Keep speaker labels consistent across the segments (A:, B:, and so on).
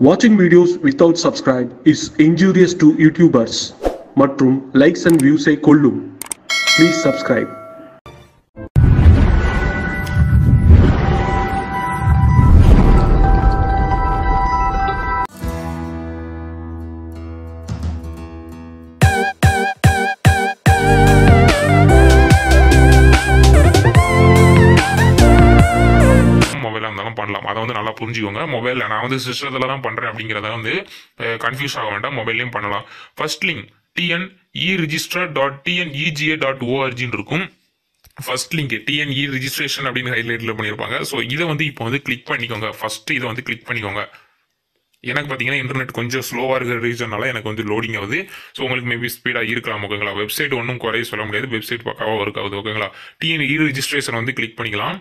A: Watching videos without subscribe is injurious to YouTubers மற்றும் likes and views ஐ கொல்லும் Please
B: புரிஞ்சுக்கோங்க. மொபைலில் நான் வந்து சிஸ்டத்தில் தான் பண்ணுறேன் அப்படிங்கிறத வந்து கன்ஃபியூஸ் ஆக வேண்டாம். மொபைல்லையும் பண்ணலாம். First link TN E register dot TNEGA dot ஓஆர்ஜின்னு இருக்கும். ஃபர்ஸ்ட் லிங்க் டிஎன்இ ரிஜிஸ்ட்ரேஷன் அப்படின்னு ஹைலைட்டில் பண்ணியிருப்பாங்க ஸோ இதை வந்து இப்போ வந்து கிளிக் பண்ணிக்கோங்க. ஃபர்ஸ்ட் இதை வந்து கிளிக் பண்ணிக்கோங்க. எனக்கு பார்த்தீங்கன்னா இன்டர்நெட் கொஞ்சம் ஸ்லோவாக இருக்கிற ரீசனால எனக்கு வந்து லோடிங் ஆகுது. ஸோ உங்களுக்கு மேபி ஸ்பீடாக இருக்கலாம் ஓகேங்களா? வெப்சைட் ஒன்றும் குறைய சொல்ல முடியாது. வெப்சைட் பக்காவாக ஒர்க் ஆகுது ஓகேங்களா? டிஎன் இ ரிஜிஸ்ட்ரேஷன் வந்து கிளிக் பண்ணிக்கலாம்.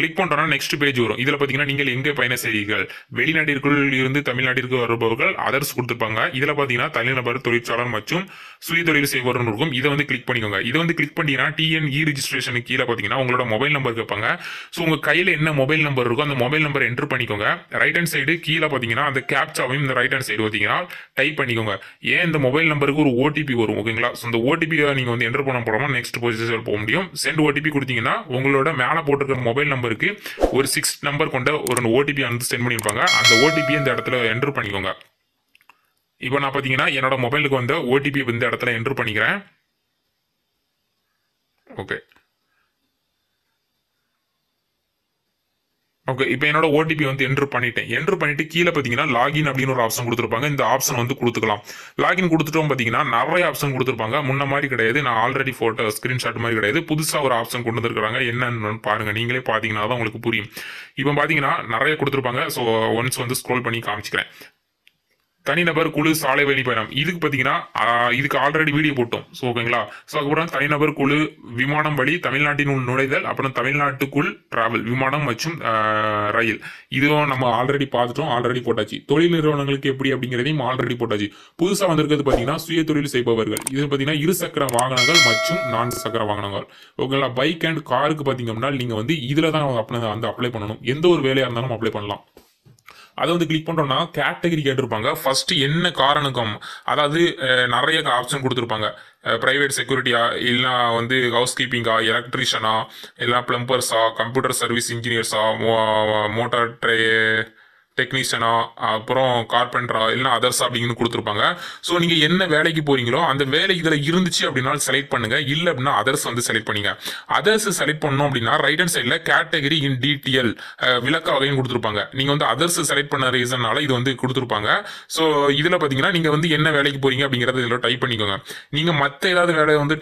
B: கிளிக் பண்ணுறோம்னா நெக்ஸ்ட் பேஜ் வரும். இதில் பார்த்தீங்கன்னா நீங்கள் எங்கே பயணம் செய்கிறீர்கள்? வெளிநாட்டிற்குள் இருந்து தமிழ்நாட்டிற்கு வருபவர்கள் அதர்ஸ் கொடுத்துருப்பாங்க. இதில் பார்த்தீங்கன்னா தனிநபர் தொழிற்சாலர் மற்றும் சுய தொழில் செய்பவர்னு இருக்கும். இதை வந்து கிளிக் பண்ணிக்கோங்க. இதை வந்து கிளிக் பண்ணீங்கன்னா டிஎன் இ ரிஜிஸ்ட்ரேஷனுக்கு கீழே பார்த்தீங்கன்னா உங்களோட மொபைல் நம்பர் கேட்பாங்க. ஸோ உங்கள் கையில் என்ன மொபைல் நம்பர் இருக்கோ அந்த மொபைல் நம்பர் என்டர் பண்ணிக்கோங்க. ரைட் ஹேண்ட் சைடு கீழே பார்த்தீங்கன்னா அந்த கேப்சாவையும் இந்த ரைட் ஹேண்ட் சைடு பார்த்தீங்கன்னா டைப் பண்ணிக்கோங்க. ஏன் இந்த மொபைல் நம்பருக்கு ஒரு ஓடிபி வரும் ஓகேங்களா ஸோ இந்த ஓடிபியை நீங்கள் வந்து என்டர் பண்ண போகிறோமா நெக்ஸ்ட் பொசிஷன் போக முடியும். சென்ட் ஓடிபி கொடுத்தீங்கன்னா உங்களோட மேலே போட்டிருக்கிற மொபைல் நம்பர் நம்பருக்கு ஒரு சிக்ஸ் நம்பர் கொண்ட ஒரு ஓடிபி வந்து சென்ட் பண்ணியிருப்பாங்க. அந்த ஓடிபி இந்த இடத்துல என்டர் பண்ணிக்கோங்க. இப்போ நான் பார்த்தீங்கன்னா என்னோட மொபைலுக்கு வந்த ஓடிபி இந்த இடத்துல என்டர் பண்ணிக்கிறேன். ஓகே ஓகே இப்போ என்னோட ஓடிபி வந்து என்ட்ரு பண்ணிட்டேன். என்ட்ரு பண்ணிட்டு கீழே பார்த்தீங்கன்னா லாகின் அப்படின்னு ஒரு ஆப்ஷன் கொடுத்துருப்பாங்க. இந்த ஆப்ஷன் வந்து கொடுத்துக்கலாம். லாகின் கொடுத்துட்டோம் பார்த்தீங்கன்னா நிறைய ஆப்ஷன் கொடுத்துருப்பாங்க. முன்ன மாதிரி கிடையாது. நான் ஆல்ரெடி ஃபோட்டோ ஸ்க்ரீன்ஷாட் மாதிரி கிடையாது. புதுசாக ஒரு ஆப்ஷன் கொண்டு வந்துருக்காங்க என்னன்னு பாருங்க. நீங்களே பார்த்தீங்கன்னா தான் உங்களுக்கு புரியும். இப்போ பார்த்தீங்கன்னா நிறைய கொடுத்துருப்பாங்க. ஸோ ஒன்ஸ் வந்து ஸ்க்ரோல் பண்ணி காமிச்சிக்கிறேன். தனிநபர் குழு சாலை வழி பயணம். இதுக்கு பார்த்தீங்கன்னா இதுக்கு ஆல்ரெடி வீடியோ போட்டோம். ஸோ ஓகேங்களா ஸோ அதுக்கப்புறம் தனிநபர் குழு விமானம் வழி தமிழ்நாட்டினுள் நுழைதல் அப்புறம் தமிழ்நாட்டுக்குள் டிராவல் விமானம் மற்றும் ரயில். இதுவும் நம்ம ஆல்ரெடி பார்த்துட்டோம் ஆல்ரெடி போட்டாச்சு. தொழில் நிறுவனங்களுக்கு எப்படி அப்படிங்கிறதையும் ஆல்ரெடி போட்டாச்சு. புதுசாக வந்திருக்கிறது பார்த்தீங்கன்னா சுய தொழில் செய்பவர்கள். இது பார்த்தீங்கன்னா இரு சக்கர வாகனங்கள் மற்றும் நான்கு சக்கர வாகனங்கள் ஓகேங்களா பைக் அண்ட் காருக்கு பார்த்தீங்கன்னா நீங்கள் வந்து இதில் தான் அப்ளை வந்து அப்ளை பண்ணணும். எந்த ஒரு வேலையாக இருந்தாலும் அப்ளை பண்ணலாம். அதை வந்து கிளிக் பண்ணுறோம்னா கேட்டகரி கேட்டிருப்பாங்க. ஃபர்ஸ்ட் என்ன காரணக்கம் அதாவது நிறைய ஆப்ஷன் கொடுத்துருப்பாங்க. ப்ரைவேட் செக்யூரிட்டியா இல்லைனா வந்து ஹவுஸ் கீப்பிங்கா எலக்ட்ரிஷியனா இல்லை பிளம்பர்ஸா கம்ப்யூட்டர் சர்வீஸ் இன்ஜினியர்ஸா மோட்டார் ட்ரே டெக்னீஷியனா அப்புறம் கார்பெண்டரா இல்லைனா அதர்ஸ் அப்படின்னு கொடுத்துருப்பாங்க. ஸோ நீங்கள் என்ன வேலைக்கு போகிறீங்களோ அந்த வேலை இதில் இருந்துச்சு அப்படின்னா செலக்ட் பண்ணுங்க. இல்லை அப்படின்னா அதர்ஸ் வந்து செலக்ட் பண்ணிங்க. அதர்ஸ் செலக்ட் பண்ணோம் அப்படின்னா ரைட் ஹேண்ட் சைடில் கேட்டகரி இன் டிடிஎல் விளக்க வகையும் கொடுத்துருப்பாங்க. நீங்கள் வந்து அதர்ஸ் செலக்ட் பண்ண ரீசனால இது வந்து கொடுத்துருப்பாங்க. ஸோ இதில் பார்த்தீங்கன்னா நீங்கள் வந்து என்ன வேலைக்கு போறீங்க அப்படிங்கிறத இதில் டைப் பண்ணிக்கோங்க. நீங்கள் மற்ற ஏதாவது வேலையை வந்து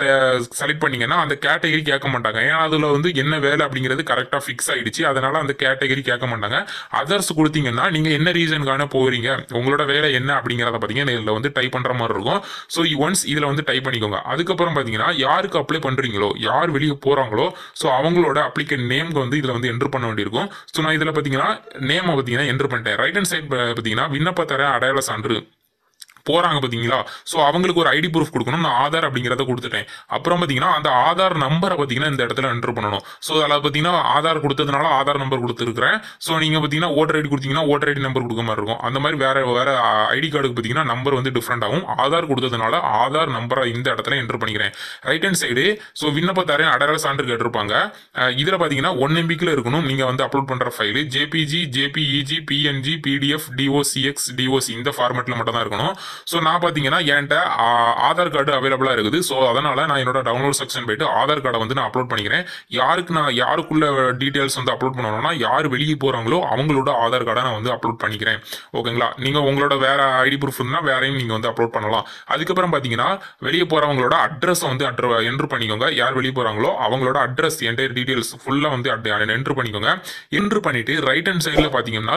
B: செலக்ட் பண்ணீங்கன்னா அந்த கேட்டகரி கேட்க மாட்டாங்க. ஏன்னா அதில் வந்து என்ன வேலை அப்படிங்கிறது கரெக்டாக ஃபிக்ஸ் ஆகிடுச்சு அதனால அந்த கேட்டகரி கேட்க மாட்டாங்க. அதர்ஸ் கொடுத்தீங்கன்னா நீங்கள் என்ன ரீசனுக்கான போகிறீங்க உங்களோட வேலை என்ன அப்படிங்கிறத பார்த்தீங்கன்னா இதில் வந்து டைப் பண்ணுற மாதிரி இருக்கும். ஸோ ஒன்ஸ் இதில் வந்து டைப் பண்ணிக்கோங்க. அதுக்கப்புறம் பார்த்தீங்கன்னா யாருக்கு அப்ளை பண்ணுறீங்களோ யார் வெளியே போகிறாங்களோ ஸோ அவங்களோட அப்ளிகேட் நேம்க்கு வந்து இதில் வந்து என்ட்ரு பண்ண வேண்டியிருக்கும். ஸோ நான் இதில் பார்த்தீங்கன்னா நேமை பார்த்தீங்கன்னா என்ட்ரு பண்ணிட்டேன். ரைட் ஹேண்ட் சைட் பார்த்தீங்கன்னா விண்ணப்பத்தர அடையாள சான்று போகிறாங்க பார்த்தீங்களா ஸோ அவங்களுக்கு ஒரு ஐடி ப்ரூஃப் கொடுக்கணும். நான் ஆதார் அப்படிங்கிறத கொடுத்துட்டேன். அப்புறம் பார்த்தீங்கன்னா அந்த ஆதார் நம்பரை பார்த்தீங்கன்னா இந்த இடத்துல என்டர் பண்ணணும். ஸோ அதில் பார்த்தீங்கன்னா ஆதார் கொடுத்ததுனால ஆதார் நம்பர் கொடுத்துருக்குறேன். ஸோ நீங்கள் பார்த்தீங்கன்னா ஓட்டர் ஐடி கொடுத்தீங்கன்னா ஓட்டர் ஐடி நம்பர் கொடுக்க மாதிரி இருக்கும். அந்த மாதிரி வேறு வேறு ஐடி கார்டுக்கு பார்த்தீங்கன்னா நம்பர் வந்து டிஃப்ரெண்ட் ஆகும். ஆதார் கொடுத்ததுனால ஆதார் நம்பரை இந்த இடத்துல என்டர் பண்ணிக்கிறேன். ரைட் ஹேண்ட் சைடு ஸோ விண்ணப்பத்தாரன் அடையாள சான்று கேட்டிருப்பாங்க. இதில் பார்த்தீங்கன்னா ஒன் எம்பிக்கில் இருக்கணும். நீங்கள் வந்து அப்லோட் பண்ணுற file JPG JPEG PNG PDF DOCX DOC இந்த ஃபார்மேட்டில் மட்டும் தான் இருக்கணும். ஸோ நான் பார்த்தீங்கன்னா என்கிட்ட ஆதார் கார்டு அவைலபிளாக இருக்குது. ஸோ அதனால நான் என்னோட டவுன்லோட் செக்ஷன் போயிட்டு ஆதார் கார்டை வந்து நான் அப்லோட் பண்ணிக்கிறேன். யாருக்கு நான் யாருக்குள்ள டீட்டெயில்ஸ் வந்து அப்லோட் பண்ணணும்னா யார் வெளியே போகிறாங்களோ அவங்களோட ஆதார் கார்டை நான் வந்து அப்லோட் பண்ணிக்கிறேன். ஓகேங்களா நீங்கள் உங்களோட வேற ஐடி ப்ரூஃப் இருந்தால் வேறையும் நீங்கள் வந்து அப்லோட் பண்ணலாம். அதுக்கப்புறம் பார்த்தீங்கன்னா வெளியே போகிறவங்களோட அட்ரஸை வந்து அட்ர என்ட்ரு பண்ணிக்கோங்க. யார் வெளியே போகிறாங்களோ அவங்களோட அட்ரஸ் என்டையர் டீட்டெயில்ஸ் ஃபுல்லாக வந்து என்ட்ரு பண்ணிக்கோங்க. என்ட்ரு பண்ணிட்டு ரைட் ஹேண்ட் சைடில் பார்த்தீங்கன்னா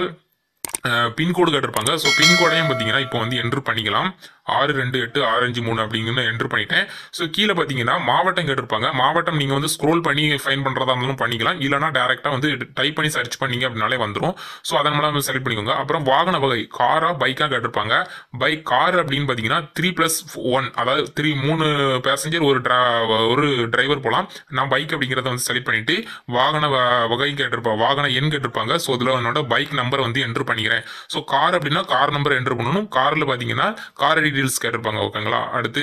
B: பின்கோடு கேட்டிருப்பாங்க. ஸோ பின்கோடையும் பார்த்தீங்கன்னா இப்போ வந்து என்ட்ரு பண்ணிக்கலாம். ஆறு ரெண்டு எட்டு ஆறு அஞ்சு மூணு அப்படிங்கிறத என்ட்ரு பண்ணிட்டேன். ஸோ கீழே பார்த்தீங்கன்னா மாவட்டம் கேட்டிருப்பாங்க. மாவட்டம் நீங்கள் வந்து ஸ்க்ரோல் பண்ணி ஃபைன் பண்ணுறதா இருந்தாலும் பண்ணிக்கலாம். இல்லைனா டேரெக்டாக வந்து டைப் பண்ணி சர்ச் பண்ணீங்க அப்படின்னாலே வந்துடும் ஸோ அதன் மூலம் செலக்ட் பண்ணிக்கோங்க. அப்புறம் வாகன வகை காரா பைக்காக கேட்டிருப்பாங்க. பைக் கார் அப்படின்னு பார்த்தீங்கன்னா த்ரீ ப்ளஸ் ஒன் அதாவது த்ரீ மூணு பேசஞ்சர் ஒரு ட்ரா ஒரு டிரைவர் போகலாம். நான் பைக் அப்படிங்கிறத வந்து செலக்ட் பண்ணிட்டு வாகன வ- வகை கேட்டிருப்பாங்க வாகன எண் கேட்டிருப்பாங்க. ஸோ அதில் என்னோட பைக் நம்பர் வந்து என்ட்ரு பண்ணிக்கிறேன். ஸோ கார் அப்படின்னா கார் நம்பர் என்ட்ரு பண்ணணும். காரில் பார்த்தீங்கன்னா கார் டீட்டெயில்ஸ் கேட்டிருப்பாங்க ஓகேங்களா? அடுத்து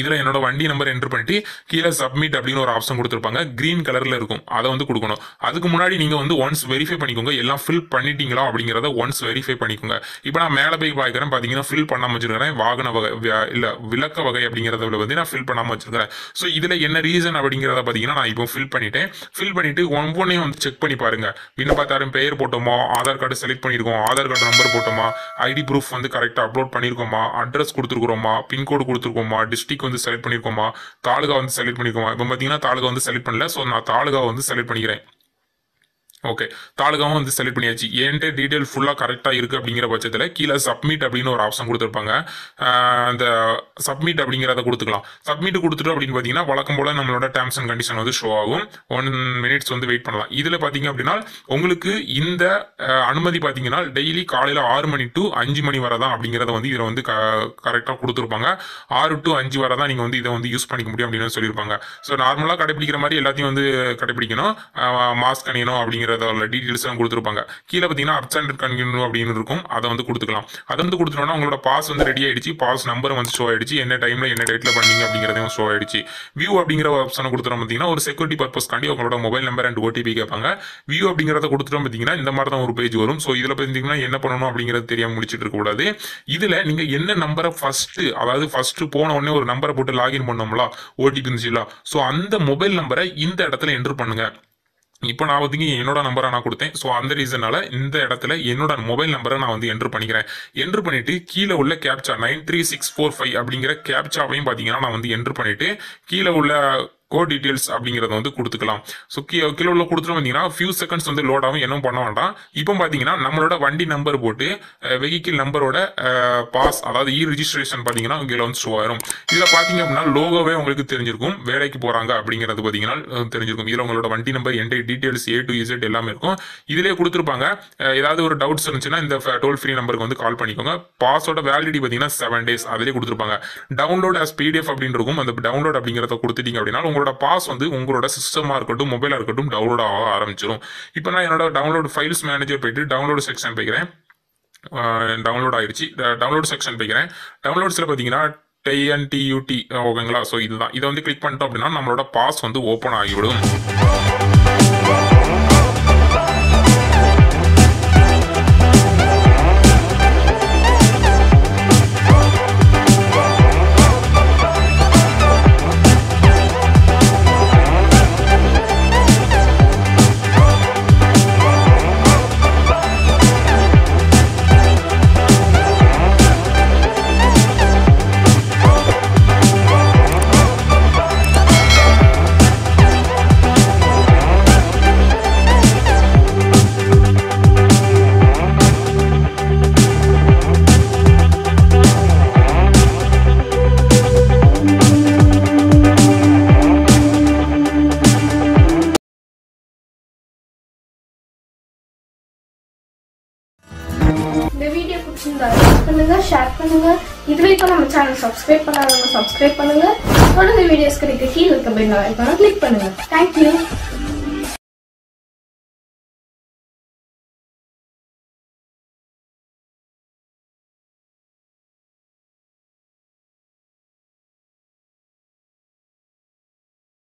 B: இதில் என்னோட வண்டி நம்பர் என்ட்ரு பண்ணிட்டு கீழே சப்மிட் அப்படின்னு ஒரு ஆப்ஷன் கொடுத்துருப்பாங்க. க்ரீன் கலரில் இருக்கும். அதை வந்து கொடுக்கணும். அதுக்கு முன்னாடி நீங்கள் வந்து ஒன்ஸ் வெரிஃபை பண்ணிக்கோங்க. எல்லாம் ஃபில் பண்ணிட்டீங்களா அப்படிங்கிறத ஒன்ஸ் வெரிஃபை பண்ணிக்கோங்க. இப்போ நான் மேலே போய் பார்க்குறேன் பார்த்தீங்கன்னா ஃபில் பண்ணாமல் வச்சிருக்கிறேன். வாகன வகை இல்லை விளக்க வகை அப்படிங்கிறத வந்து நான் ஃபில் பண்ணாமல் வச்சிருக்கிறேன். ஸோ இதில் என்ன ரீசன் அப்படிங்கிறத பார்த்தீங்கன்னா நான் இப்போ ஃபில் பண்ணிட்டேன். ஃபில் பண்ணிட்டு ஒவ்வொன்றையும் வந்து செக் பண்ணி பாருங்க. விண்ணப்பத்தாரும் பெயர் போட்டோமா? ஆதார் கார்டு செலக்ட் பண்ணியிருக்கோம் ஆதார் கார்டு நம்பர் போட்டோமா? ஐடி ப்ரூஃப் வந்து கரெக்டாக அப்லோட் பண்ணியிருக்கோமா அட்ரஸ் கொடுத்துருக்குறோமா? பின்கோடு கொடுத்துருக்கோமா? டிஸ்ட்ரிக் வந்து செலக்ட் பண்ணியிருக்கோமா தாலுகா வந்து செலக்ட் பண்ணியிருக்கோமா இப்போ பார்த்தீங்கன்னா தாலுகா வந்து செலக்ட் பண்ணல. ஸோ நான் தாலுகா வந்து செலக்ட் பண்ணிக்கிறேன். ஓகே தாலுகாவும் வந்து செலக்ட் பண்ணியாச்சு. என்கிட்ட டீட்டெயில் ஃபுல்லாக கரெக்டாக இருக்குது அப்படிங்கிற பட்சத்தில் கீழே சப்மிட் அப்படின்னு ஒரு ஆப்ஷன் கொடுத்துருப்பாங்க. அந்த சப்மிட் அப்படிங்கிறத கொடுத்துக்கலாம். சப்மிட் கொடுத்துட்டு அப்படின்னு பார்த்தீங்கன்னா வழக்கம் போல் நம்மளோட டேர்ம்ஸ் அண்ட் கண்டிஷன் வந்து ஷோ ஆகும். ஒன் மினிட்ஸ் வந்து வெயிட் பண்ணலாம். இதில் பார்த்தீங்க அப்படின்னா உங்களுக்கு இந்த அனுமதி பார்த்தீங்கன்னா டெய்லி காலையில் ஆறு மணி டு அஞ்சு மணி வரை தான் அப்படிங்கிறத வந்து இதில் வந்து க கரெக்டாக கொடுத்துருப்பாங்க. ஆறு டு அஞ்சு வரை தான் நீங்கள் வந்து இதை வந்து யூஸ் பண்ணிக்க முடியும் அப்படின்னு சொல்லியிருப்பாங்க. ஸோ நார்மலாக கடைப்பிடிக்கிற மாதிரி எல்லாத்தையும் வந்து கடைப்பிடிக்கணும். மாஸ்க் அணியணும் அப்படிங்கிற அப்படிங்கிறத டீட்டெயில்ஸ் எல்லாம் கொடுத்துருப்பாங்க. கீழே பார்த்தீங்கன்னா அப்சண்ட் கன்யூ அப்படின்னு இருக்கும். அதை வந்து கொடுத்துக்கலாம். அதை வந்து கொடுத்துட்டோம்னா உங்களோட பாஸ் வந்து ரெடி ஆயிடுச்சு. பாஸ் நம்பர் வந்து ஷோ ஆயிடுச்சு. என்ன டைம்ல என்ன டேட்ல பண்ணீங்க அப்படிங்கிறதையும் ஷோ ஆயிடுச்சு. வியூ அப்படிங்கிற ஆப்ஷனை கொடுத்துட்டோம் பார்த்தீங்கன்னா ஒரு செக்யூரிட்டி பர்பஸ்க்காண்டி உங்களோட மொபைல் நம்பர் அண்ட் ஓடிபி கேட்பாங்க. வியூ அப்படிங்கிறத கொடுத்துட்டோம் பார்த்தீங்கன்னா இந்த மாதிரி தான் ஒரு பேஜ் வரும். ஸோ இதில் பார்த்தீங்கன்னா என்ன பண்ணணும் அப்படிங்கிறது தெரியாம முடிச்சிட்டு இருக்க கூடாது. இதுல நீங்க என்ன நம்பரை ஃபர்ஸ்ட் அதாவது ஃபர்ஸ்ட் போன உடனே ஒரு நம்பரை போட்டு லாகின் பண்ணோம்ல ஓடிபி இருந்துச்சுல ஸோ அந்த மொபைல் நம்பரை இந்த இடத்துல என்டர் பண்ணுங்க. இப்போ நான் வந்து என்னோட நம்பரை நான் கொடுத்தேன். ஸோ அந்த ரீசனால இந்த இடத்துல என்னோட மொபைல் நம்பரை நான் வந்து என்ட்ரு பண்ணிக்கிறேன். என்ட்ரு பண்ணிட்டு கீழே உள்ள captcha nine three six four five அப்படிங்கிற கேப்சாவையும் பார்த்தீங்கன்னா நான் வந்து என்ட்ரு பண்ணிட்டு கீழே உள்ள கோ டீடைல்ஸ் அப்படிங்கிறத வந்து கொடுத்துக்கலாம். ஸோ கீழே உள்ள கொடுத்துட்டு வந்தீங்கன்னா ஃபியூ செகண்ட்ஸ் வந்து லோட் ஆகும் என்ன பண்ண வேண்டாம். இப்போ பார்த்தீங்கன்னா நம்மளோட வண்டி நம்பர் போட்டு வெஹிக்கிள் நம்பரோட பாஸ் அதாவது இ ரிஜிஸ்ட்ரேஷன் பார்த்தீங்கன்னா இங்கே வந்து ஷோ ஆயிரும். இதில் பார்த்தீங்க அப்படின்னா லோகோவே உங்களுக்கு தெரிஞ்சிருக்கும். வேலைக்கு போகிறாங்க அப்படிங்கிறது பார்த்தீங்கன்னா தெரிஞ்சிருக்கும். இதில் உங்களோட வண்டி நம்பர் என்டைய டீடைல்ஸ் ஏ டு இசட் எல்லாமே இருக்கும். இதிலே கொடுத்துருப்பாங்க. ஏதாவது ஒரு டவுட்ஸ் இருந்துச்சுன்னா இந்த டோல் ஃப்ரீ நம்பருக்கு வந்து கால் பண்ணிக்கோங்க. பாஸோட வேலிடிட்டி பார்த்தீங்கன்னா செவன் டேஸ் அதிலே கொடுத்துருப்பாங்க. டவுன்லோட் அஸ் பிடிஎஃப் அப்படின்னு இருக்கும். அந்த டவுன்லோட் அப்படிங்கிறத கொடுத்துட்டீங்க அப்படின்னா உங்களோட பாஸ் வந்து உங்களோட சிஸ்டமாக இருக்கட்டும் மொபைலாக இருக்கட்டும் டவுன்லோட் ஆக ஆரம்பிச்சிடும் இப்போ நான் என்னோட டவுன்லோட் ஃபைல்ஸ் மேனேஜர் போயிட்டு டவுன்லோட் செக்ஷன் போய்க்கிறேன் டவுன்லோட் ஆயிடுச்சு. டவுன்லோட் செக்ஷன் போய்க்கிறேன் டவுன்லோட்ஸில் பார்த்தீங்கன்னா டிஎன்டியூடி ஓகேங்களா? ஸோ இதுதான். இதை வந்து கிளிக் பண்ணிட்டோம் அப்படின்னா நம்மளோட பாஸ் வந்து ஓப்பன் ஆகிவிடும்.
C: ஷேர் பண்ணுங்க. இதுவே வரைக்கும் நம்ம சேனல் சப்ஸ்கிரைப் பண்ணாதவங்க சப்ஸ்கிரைப் பண்ணுங்க. தொடர்ந்து வீடியோஸ் கிடைக்க கீழே இருக்க பெல் ஐக்கான கிளிக் பண்ணுங்க. தேங்க்யூ